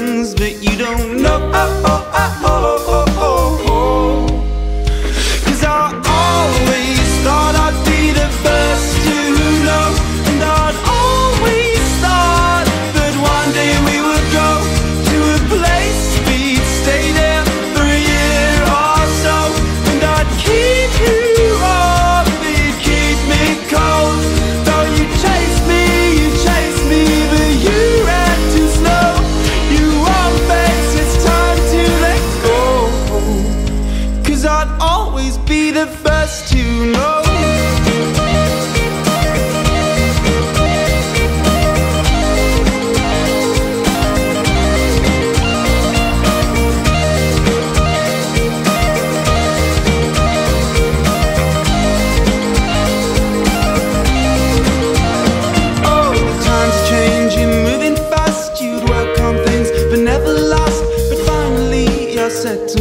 things, but you don't know. Oh, oh. oh.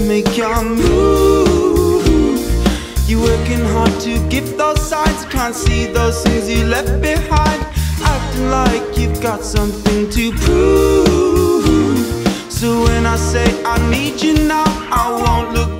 make your move. You're working hard to give those signs. Can't see those things you left behind. Acting like you've got something to prove. So when I say I need you now I won't look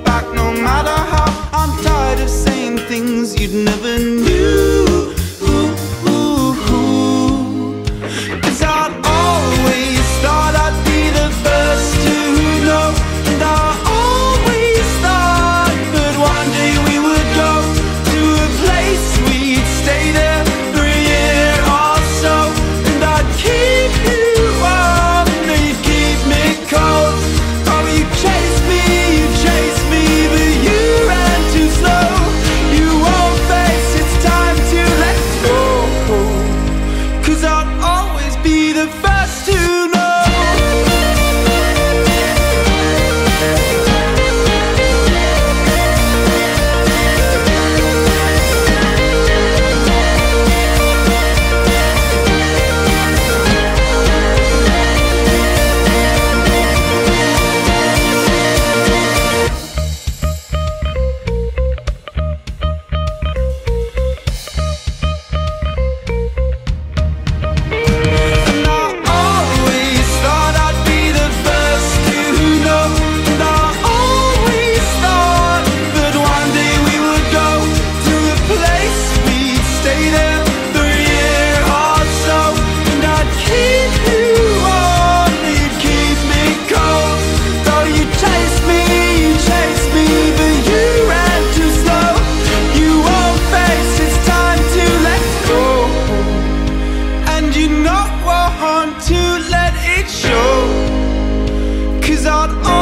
not